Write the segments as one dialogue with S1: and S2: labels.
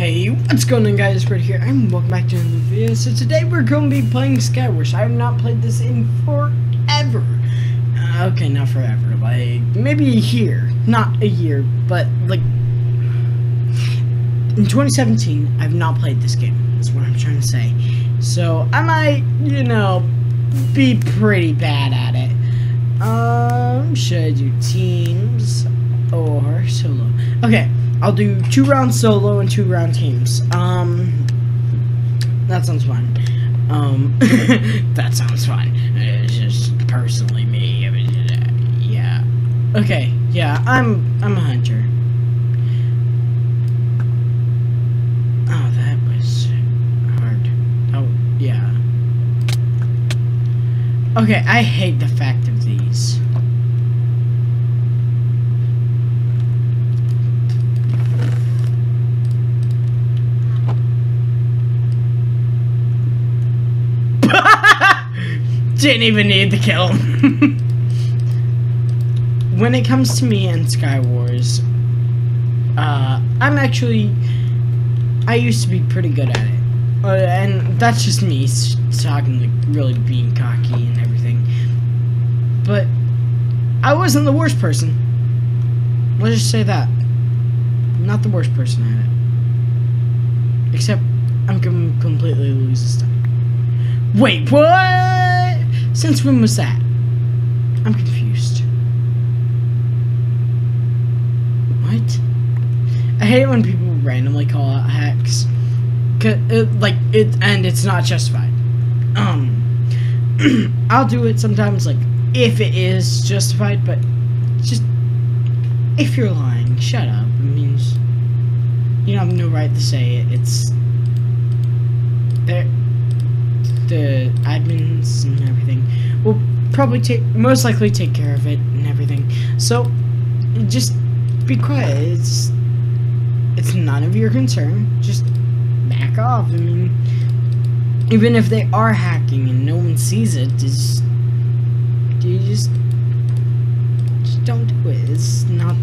S1: Hey, what's going on guys, Fred here, and welcome back to another video. So today we're going to be playing Skywars. I have not played this in forever. Uh, okay, not forever, like, maybe a year. Not a year, but like, in 2017, I've not played this game. That's what I'm trying to say. So, I might, you know, be pretty bad at it. Um, should I do teams or solo? Okay. I'll do two round solo and two round teams. Um, that sounds fun. Um, that sounds fun. It's just personally me. I mean, yeah. Okay. Yeah, I'm I'm a hunter. Oh, that was hard. Oh, yeah. Okay, I hate the fact of these. Didn't even need the kill when it comes to me and Skywars, uh, I'm actually, I used to be pretty good at it. Uh, and that's just me talking, like, really being cocky and everything. But, I wasn't the worst person. Let's just say that. I'm not the worst person at it. Except, I'm gonna completely lose this time. Wait, what? Since when was that? I'm confused. What? I hate when people randomly call out hacks. It, like, it, and it's not justified. Um, I'll do it sometimes, like, if it is justified, but just, if you're lying, shut up. It means you don't have no right to say it. It's, there, the admins and everything will probably take, most likely take care of it and everything. So, just be quiet. It's, it's none of your concern. Just back off. I mean, even if they are hacking and no one sees it, just, you just, just don't do it. It's not,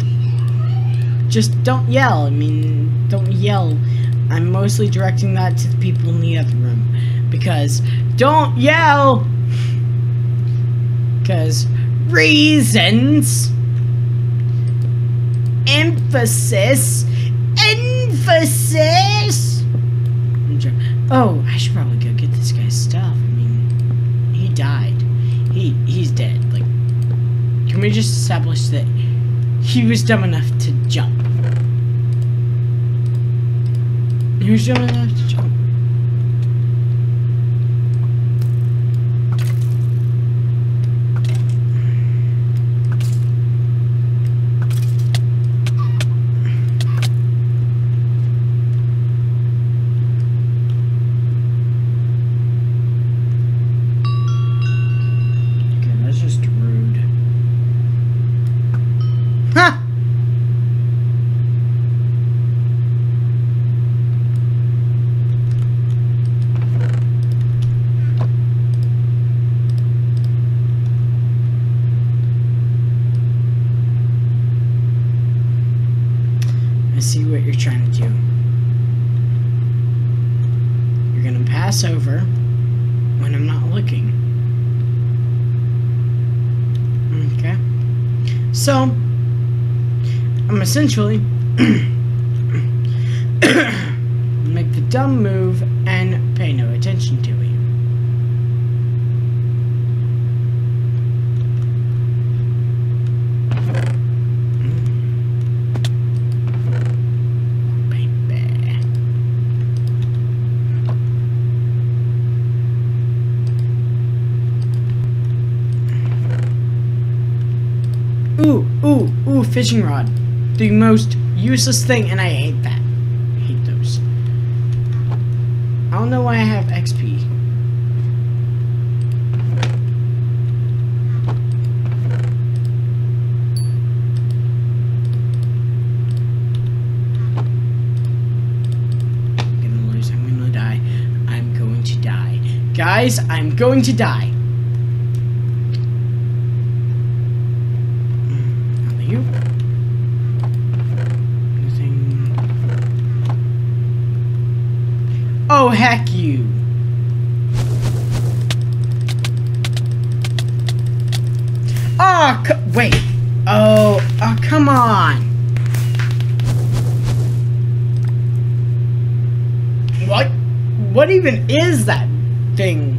S1: just don't yell. I mean, don't yell. I'm mostly directing that to the people in the other room because don't yell. Because reasons. Emphasis. Emphasis. Oh I should probably go get this guy's stuff. I mean he died. He he's dead. Like can we just establish that he was dumb enough to jump? He was dumb enough to jump over when I'm not looking. Okay. So, I'm essentially make the dumb move and pay no attention to it. Ooh, ooh, ooh, fishing rod. The most useless thing, and I hate that. I hate those. I don't know why I have XP. I'm gonna lose. I'm gonna die. I'm going to die. Guys, I'm going to die. Mm, you. Anything? Oh, heck you. Oh, wait. Oh, oh, come on. What? What even is that thing?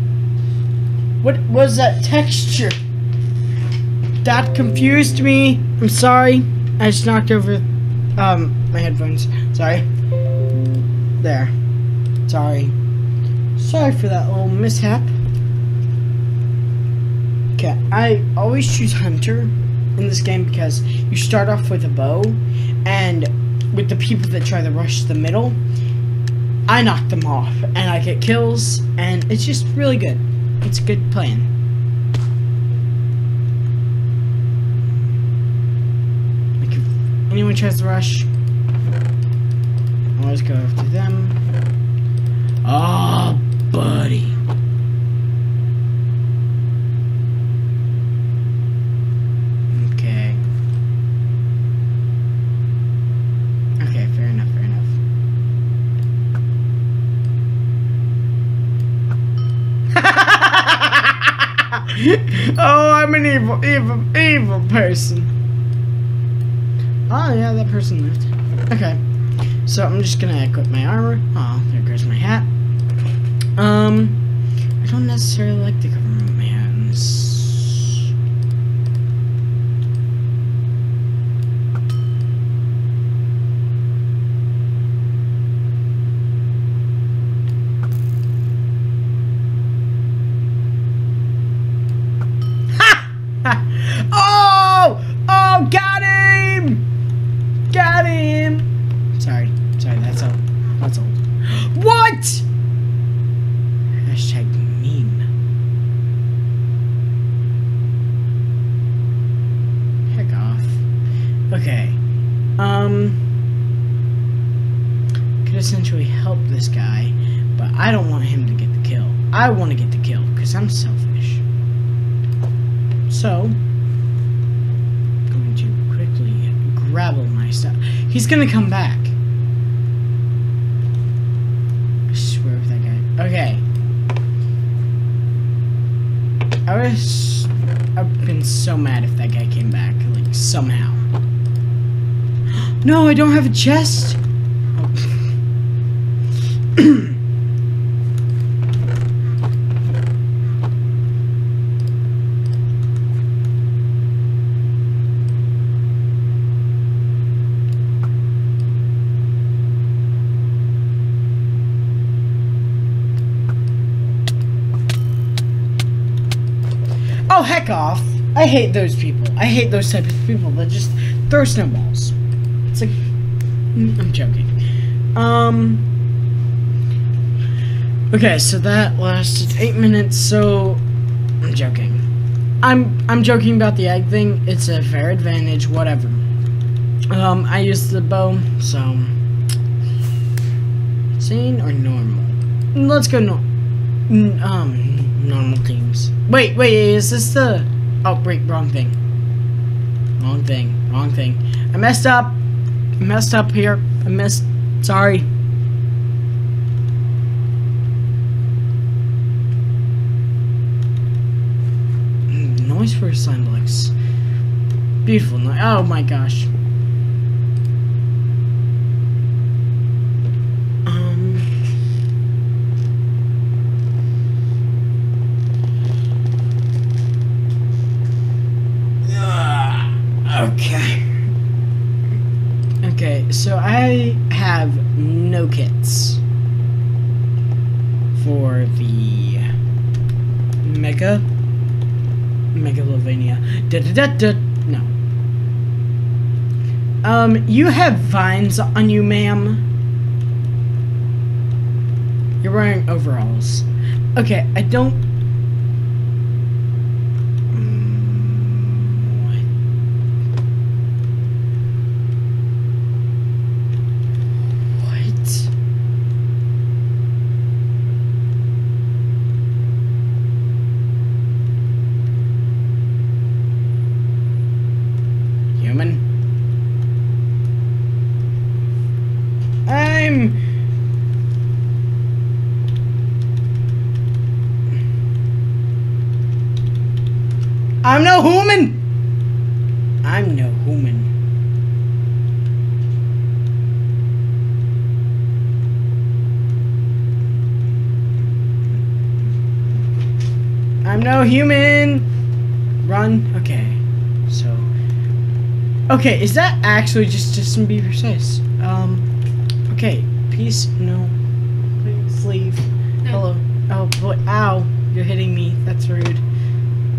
S1: What was that texture? That confused me. I'm sorry. I just knocked over um my headphones. Sorry. There. Sorry. Sorry for that little mishap. Okay, I always choose Hunter in this game because you start off with a bow, and with the people that try to rush the middle, I knock them off, and I get kills, and it's just really good. It's a good plan. Anyone tries to rush, I always go after them. Oh, buddy. Okay. Okay, fair enough, fair enough. oh, I'm an evil, evil, evil person. Oh, yeah, that person lived. Okay. So I'm just gonna equip my armor. Oh, there. Um, I don't necessarily like the government hands. oh! Oh, got him! Got him! Sorry, sorry, that's old. That's old. What? Hashtag meme. Heck off. Okay. Um. Could essentially help this guy, but I don't want him to get the kill. I want to get the kill because I'm selfish. So, I'm going to quickly grab all my stuff. He's gonna come back. I swear with that guy. Okay. I was. I've been so mad if that guy came back, like somehow. No, I don't have a chest. Oh. Off. I hate those people. I hate those type of people that just throw snowballs. It's like, mm, I'm joking. Um, okay, so that lasted eight minutes, so I'm joking. I'm, I'm joking about the egg thing. It's a fair advantage, whatever. Um, I used the bow, so, insane or normal? Let's go no, um, normal teams. Wait, wait, is this the... Oh, wait, wrong thing. Wrong thing, wrong thing. I messed up. I messed up here. I missed... Sorry. Mm, Noise for a sign blocks. Beautiful. Oh my gosh. Um... Ah, Okay. Okay, so I have no kits for the Mega Megalovania. Da da da da. No. Um, you have vines on you, ma'am. You're wearing overalls. Okay, I don't. Mm, what? What? Human? I'm I'm no human. I'm no human. I'm no human. Run. Okay. So. Okay, is that actually just just to be precise? Um. Okay. Peace. No. Please leave.
S2: No.
S1: Hello. Oh boy. Ow. You're hitting me. That's rude.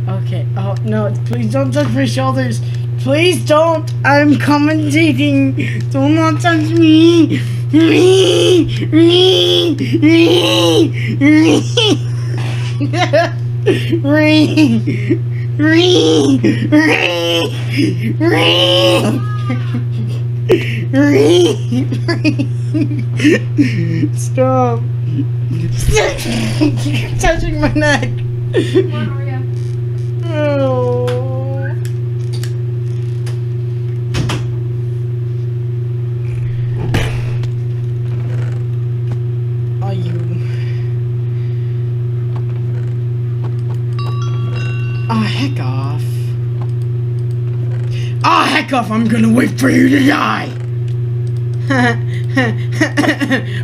S1: Okay. Oh no. Please don't touch my shoulders. Please don't. I'm commentating. Do not touch me. Me. Me. Me. Me. Ring! Ring! Ring! Ring! Ring! Stop! You're touching my neck!
S2: Come on.
S1: Oh. Are you? Oh, heck off. Heck off! I'm gonna wait for you to die!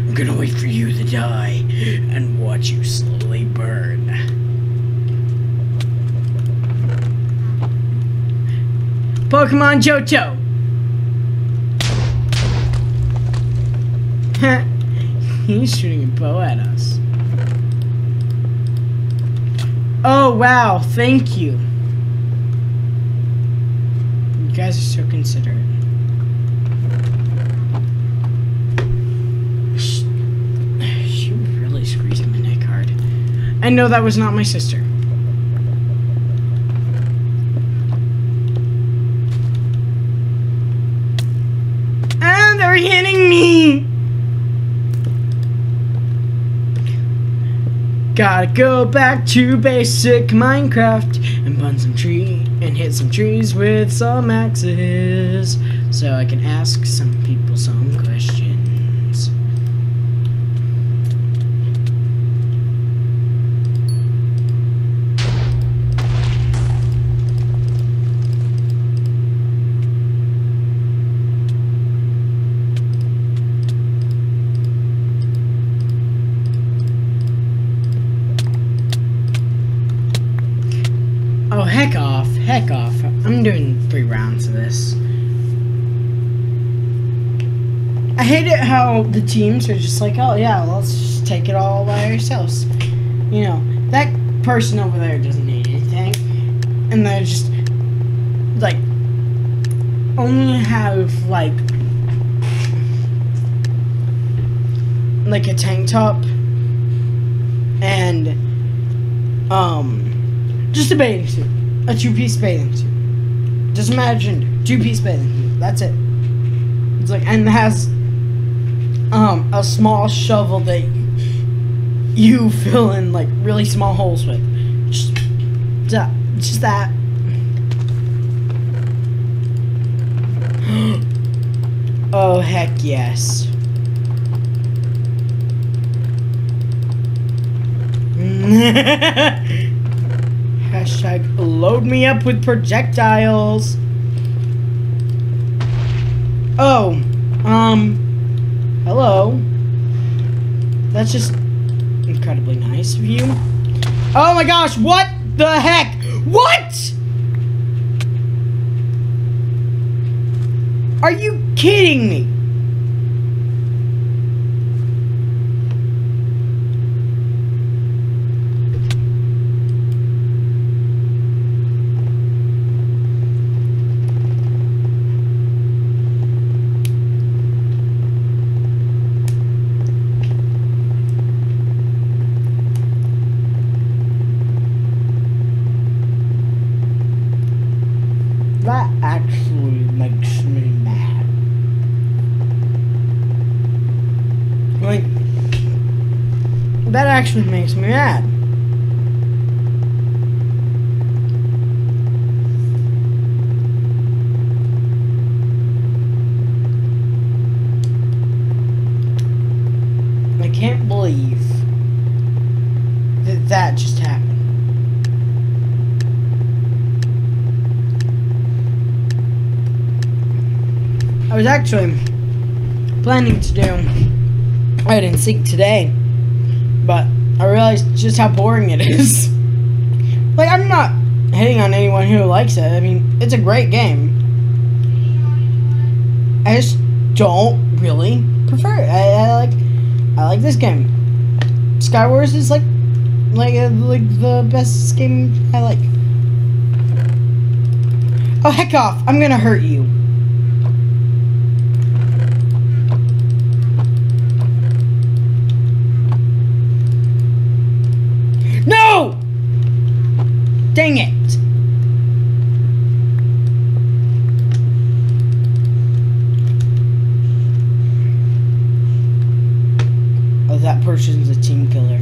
S1: I'm gonna wait for you to die and watch you slowly burn. Pokemon Johto! He's shooting a bow at us. Oh, wow. Thank you. Guys are so considerate. Sh- She really squeezing my neck hard. I know that was not my sister. And they're hitting me! Gotta go back to basic Minecraft and bun some tree and hit some trees with some axes so I can ask some people some questions. Oh, heck off. Heck off. I'm doing three rounds of this. I hate it how the teams are just like, oh, yeah, let's just take it all by ourselves. You know, that person over there doesn't need anything. And they're just, like, only have, like, like a tank top and, um, just a bathing suit. A two piece bathing suit. Doesn't matter gender. Two piece bathing suit. That's it. It's like, and has um, a small shovel that you fill in like really small holes with. Just that. Just that. oh, heck yes. Load me up with projectiles. Oh, um, hello. That's just incredibly nice of you. Oh my gosh, what the heck? What? Are you kidding me? actually makes me mad. I can't believe that that just happened. I was actually planning to do I didn't think today. I realized just how boring it is. like, I'm not hating on anyone who likes it. I mean, it's a great game. I just don't really prefer it. I, I like, I like this game. Skywars is like, like, uh, like the best game I like. Oh heck off! I'm gonna hurt you. Dang it! Oh, that person's a team killer.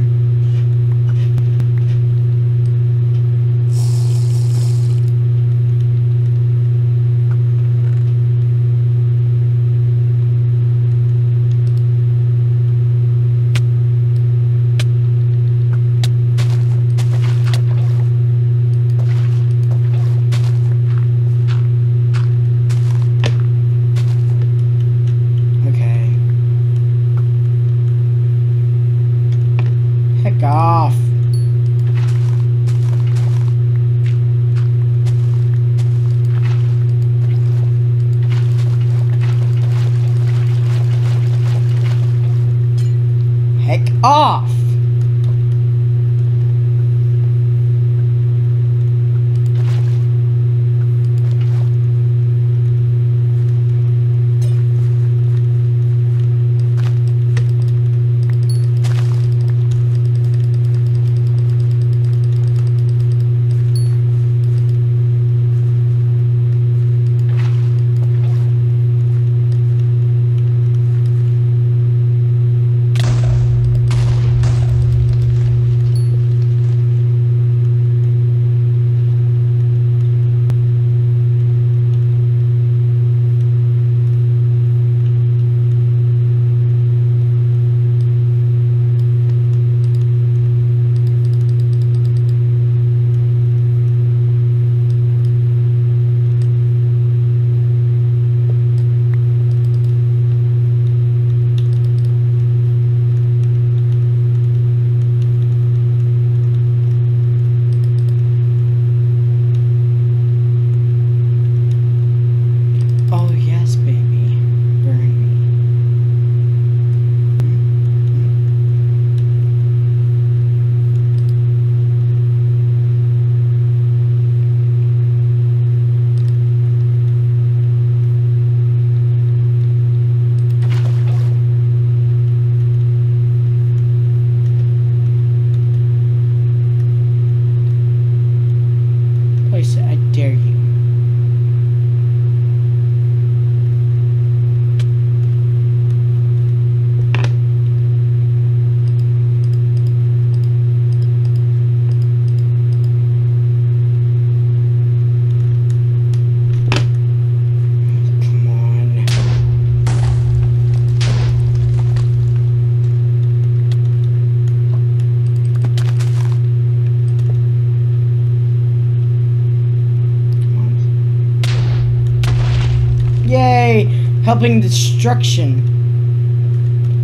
S1: Helping destruction.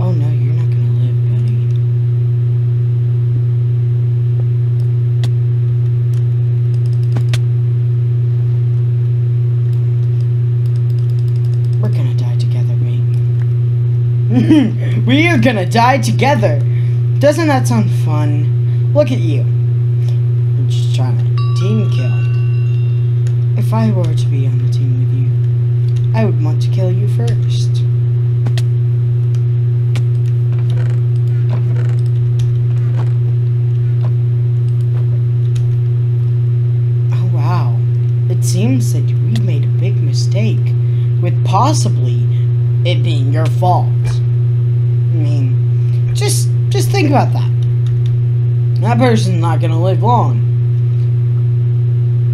S1: Oh no, you're not gonna live, buddy. We're gonna die together, mate. we are gonna die together. Doesn't that sound fun? Look at you. I'm just trying to team kill. If I were to be on the team with you, I would want to kill you first. Oh wow. It seems that we made a big mistake with possibly it being your fault. I mean, just just think about that. That person's not gonna live long.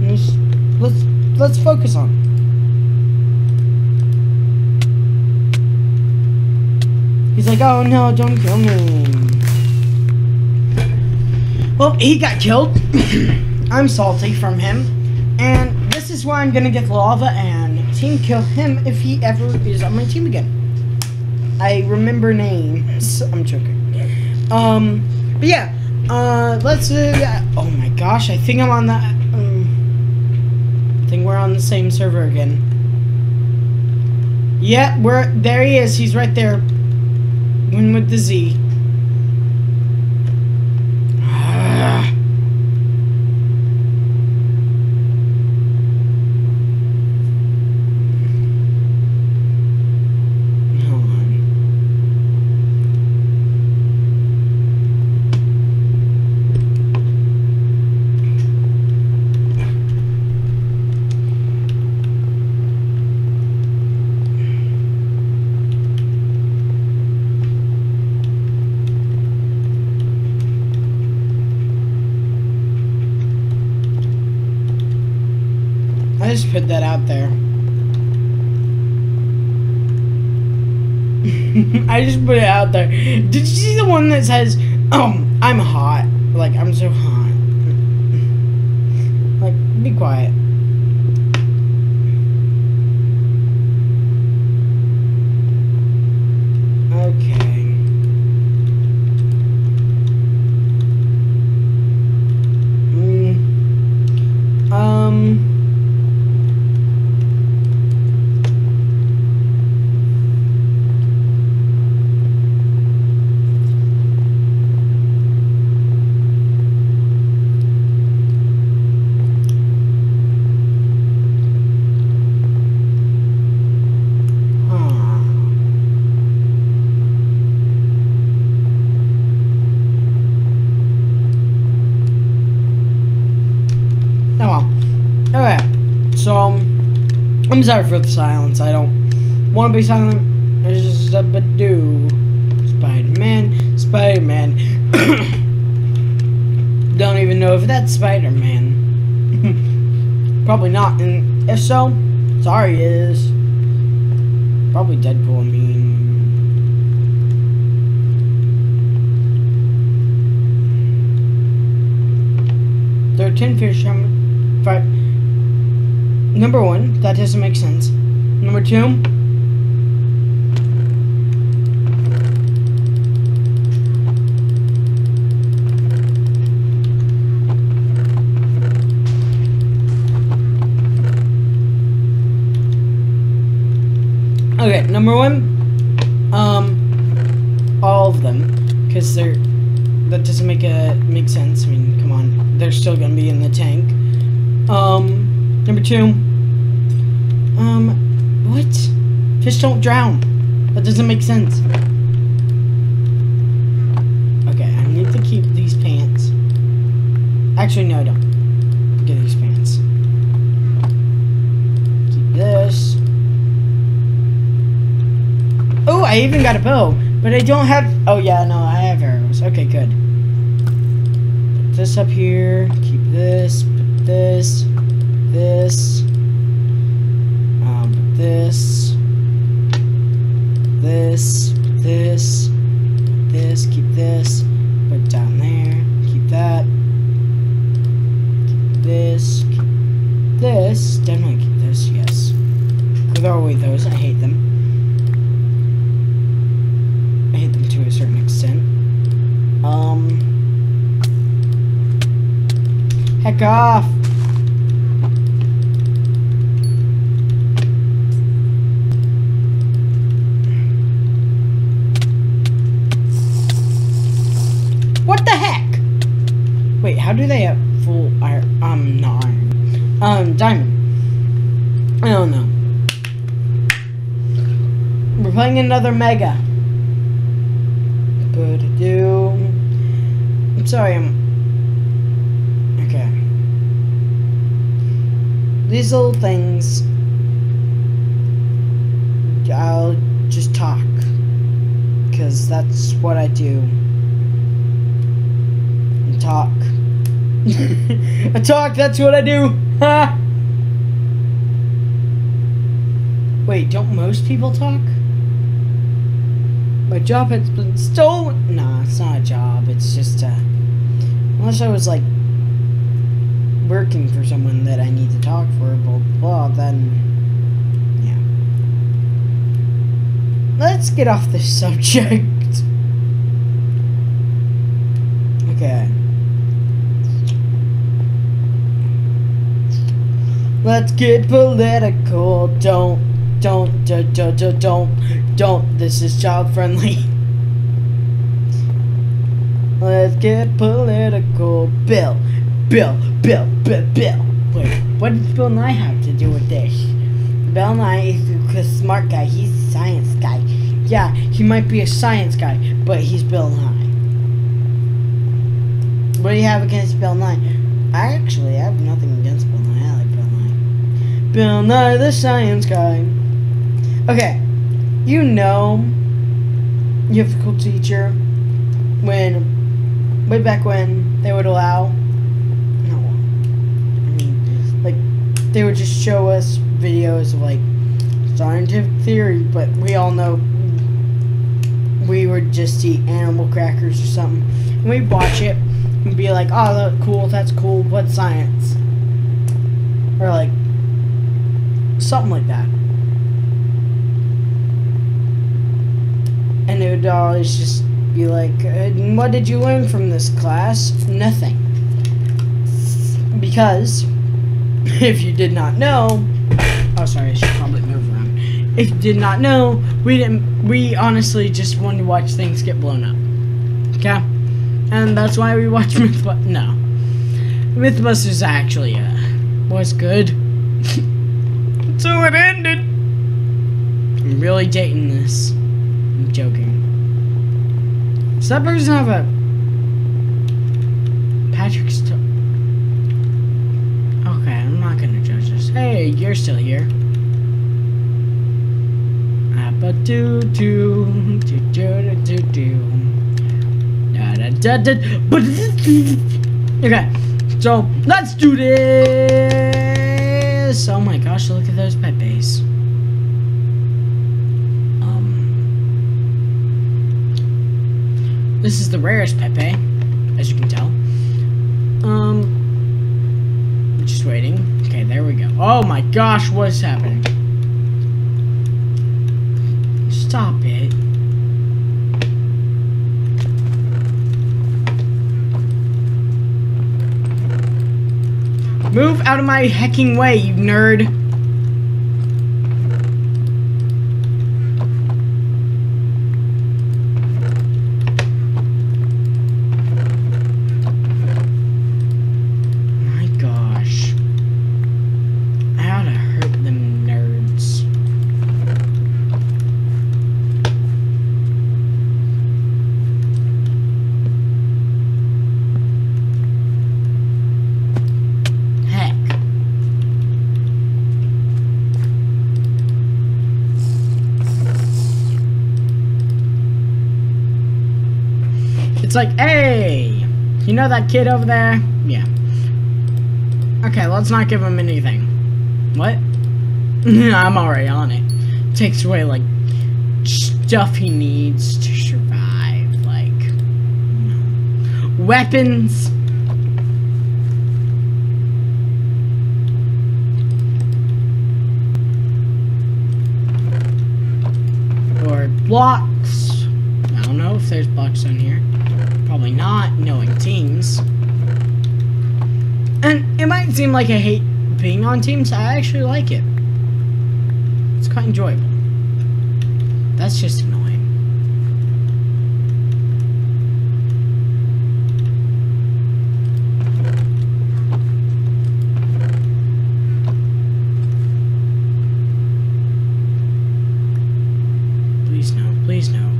S1: Let's let's, let's focus on. it. He's like, oh no, don't kill me. Well, he got killed. I'm salty from him. And this is why I'm gonna get lava and team kill him if he ever is on my team again. I remember names. I'm joking. Um, but yeah, uh, let's. Uh. Oh my gosh, I think I'm on that. Um, I think we're on the same server again. Yeah, we're there. He is. He's right there. One with the Z. Ah. Hold on. I just put that out there. I just put it out there. Did you see the one that says, um, I'm hot? Like, I'm so hot. Like, be quiet. Okay. Mm. Um. Huh. Oh well. Okay. So, um, I'm sorry for the silence. I don't want to be silent. It's just a do. Spider-Man, Spider-Man. don't even know if that's Spider-Man. Probably not. And if so, sorry it is. Probably Deadpool, I mean. There are 10 fish. Five. Number one, that doesn't make sense. Number two, Okay, number one, um, all of them, because they're that doesn't make a make sense. I mean, come on, they're still gonna be in the tank. Um, number two, um, what? Fish don't drown. That doesn't make sense. Okay, I need to keep these pants. Actually, no, I don't. Get these pants. Keep this. Oh, I even got a bow, but I don't have. Oh yeah, no, I have arrows. Okay, good. Put this up here. Keep this. Put this. This. This. This. This. This. Keep this. Put it down there. Keep that. Keep this. Keep this. Definitely keep this. Yes. Throw away those. I hate them. I hate them to a certain extent. Um. Heck off! What the heck? Wait, how do they have full iron? Um, not iron. Um, diamond. I don't know. We're playing another mega. But do. I'm sorry. I'm. Okay. These little things. I'll just talk. Because that's what I do. I talk. I talk, that's what I do. Ha! Wait, don't most people talk? My job has been stolen. Nah, it's not a job. It's just uh, unless I was like working for someone that I need to talk for, blah blah. Then yeah. let's get off this subject. Okay. Let's get political. Don't, don't, don't, don't, don't, don't. This is child friendly. Let's get political. Bill, Bill, Bill, Bill, Bill. Wait, what does Bill Nye have to do with this? Bill Nye is a smart guy. He's a science guy. Yeah, he might be a science guy, but he's Bill Nye. What do you have against Bill Nye? I actually have nothing against Bill Nye. I like Bill Nye. Bill Nye, the science guy. Okay, you know, you have a cool teacher when, way back when they would allow, no, I mean, like, they would just show us videos of like scientific theory, but we all know we would just eat animal crackers or something. And we'd watch it and be like, oh, that's cool, that's cool, what's science? Or like, something like that. And it would always just be like, uh, what did you learn from this class? Nothing. Because, if you did not know, oh sorry, I should probably move around. If you did not know, we didn't, we honestly just wanted to watch things get blown up. Okay? And that's why we watch Mythbusters. No. Mythbusters actually, uh, was good. so it ended. I'm really dating this. I'm joking. That person have a Patrick still? Okay, I'm not gonna judge this. Hey, you're still here. Abba do do do do do do. Da da da da. But okay, so let's do this. Oh my gosh, look at those pepes. This is the rarest Pepe, as you can tell. Um, just waiting. Okay, there we go. Oh my gosh, what's happening? Stop it. Move out of my hecking way, you nerd. My gosh. I ought to hurt them nerds. Heck. It's like, hey, you know that kid over there? Yeah. Okay, let's not give him anything. What? I'm already on it. Takes away, like, stuff he needs to survive. Like, weapons. Or blocks. I don't know if there's blocks on here. Probably not, knowing teams. And it might seem like I hate being on teams. I actually like it. It's quite enjoyable. That's just annoying. Please no, please no.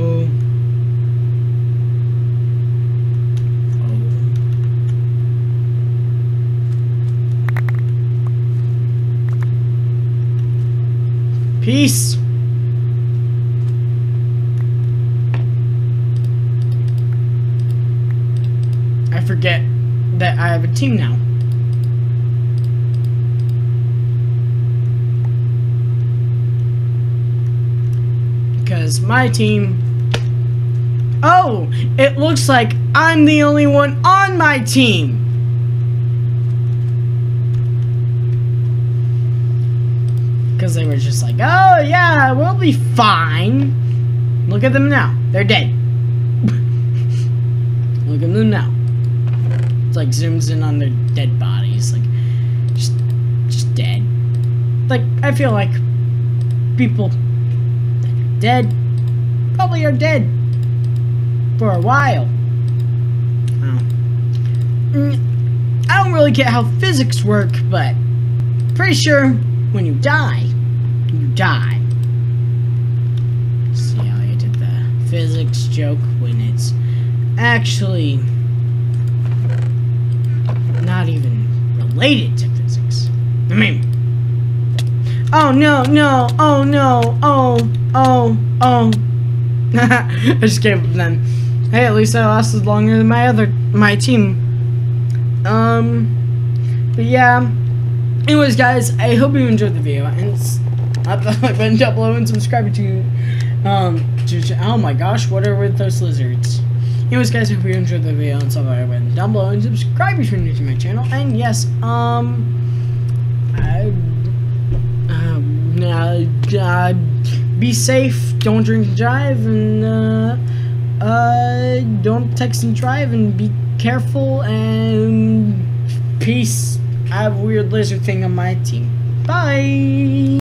S1: Oh. Oh. Peace. I forget that I have a team now. Because my team. Oh! It looks like I'm the only one on my team! Because they were just like, oh yeah, we'll be fine. Look at them now. They're dead. Look at them now. It's like zooms in on their dead bodies, like just just dead. Like I feel like people dead probably are dead for a while. Mm, I don't really get how physics work, but pretty sure when you die, you die. See how I did the physics joke when it's actually not even related to physics. I mean, oh no, no, oh no, oh, oh, oh. I just gave them. Hey, at least I lasted longer than my other my team. Um, but yeah. Anyways, guys, I hope you enjoyed the video and the button down below and subscribe to um. To, oh my gosh, what are with those lizards? Anyways, guys, if you enjoyed the video and subscribe button down below and subscribe if you're new to my channel. And yes, um, I, um, uh, uh, be safe, don't drink and drive, and uh, uh, don't text and drive, and be careful, and peace. I have a weird lizard thing on my team. Bye!